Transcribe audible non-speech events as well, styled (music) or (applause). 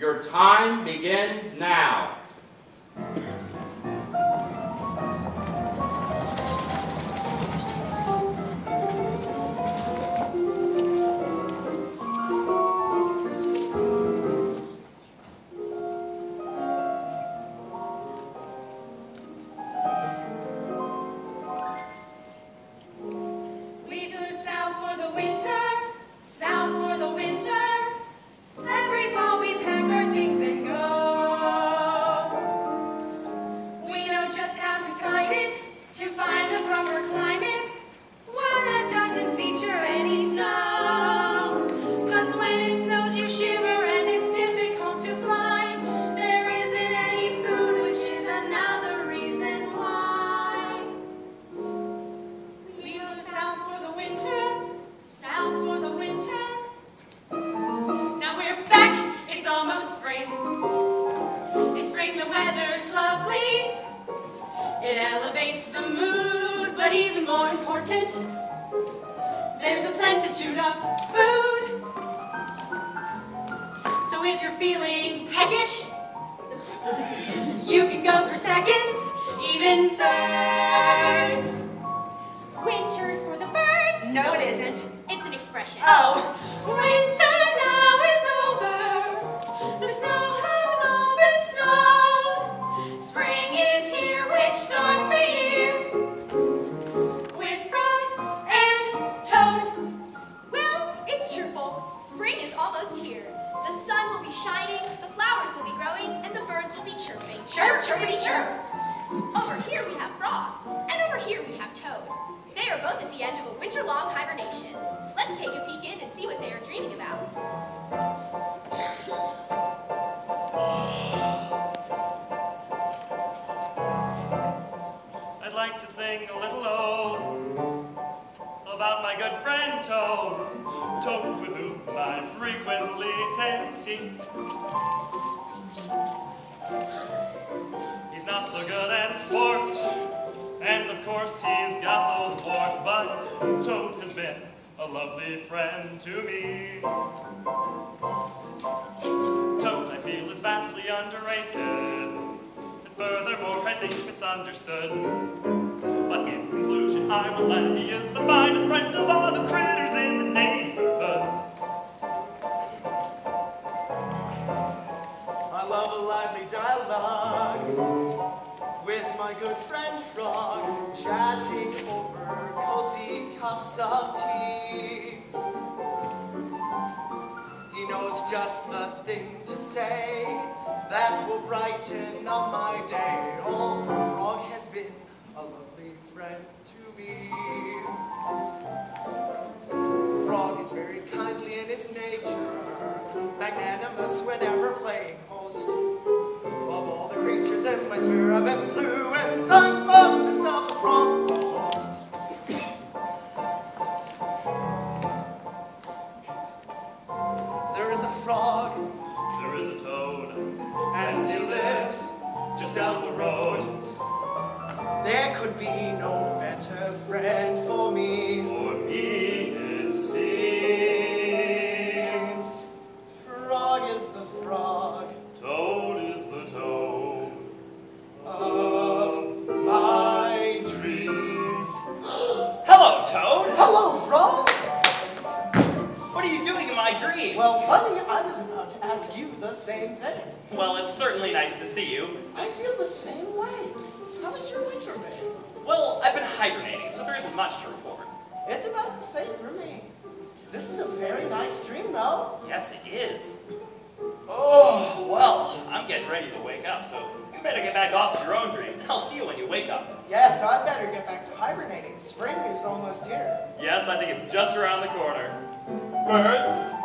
Your time begins now. Weather's lovely. It elevates the mood, but even more important, there's a plentitude of food. So if you're feeling peckish, you can go for seconds, even thirds. Winter's for the birds. No, it isn't. It's an expression. Oh, winter be shining, the flowers will be growing, and the birds will be chirping. Chirp, chirpity, chirp. Over here we have Frog, and over here we have Toad. They are both at the end of a winter-long hibernation. Let's take a peek in and see what they are dreaming about. I'd like to sing a little ode about my good friend Toad, Toad with whom I frequently take. He's not so good at sports, and of course he's got those warts, but Toad has been a lovely friend to me. Toad, I feel, is vastly underrated, and furthermore, I think misunderstood. But in conclusion, I will add he is the finest friend of all the critters in the neighborhood. I love a lively dialogue with my good friend Frog, chatting over cozy cups of tea. He knows just the thing to say that will brighten up my day. Oh, Frog has been a lovely friend. Frog is very kindly in his nature, magnanimous whenever playing host. Of all the creatures in my sphere of influence, I'm fondest of a frog most. There is a frog, There is a toad, and he lives just down the road. There could be no better friend for me. For me, it seems, Frog is the frog Toad is the toad of my dreams. (gasps) Hello, Toad. Hello, Frog. What are you doing in my dream? Well, funny, I was about to ask you the same thing. Well, it's certainly nice to see you. I feel the same way. How was your winter been? Well, I've been hibernating, so there isn't much to report. It's about the same for me. This is a very nice dream, though. Yes, it is. Oh, well, I'm getting ready to wake up, so you better get back off to your own dream. I'll see you when you wake up. Yes, I better get back to hibernating. Spring is almost here. Yes, I think it's just around the corner. Birds,